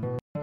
you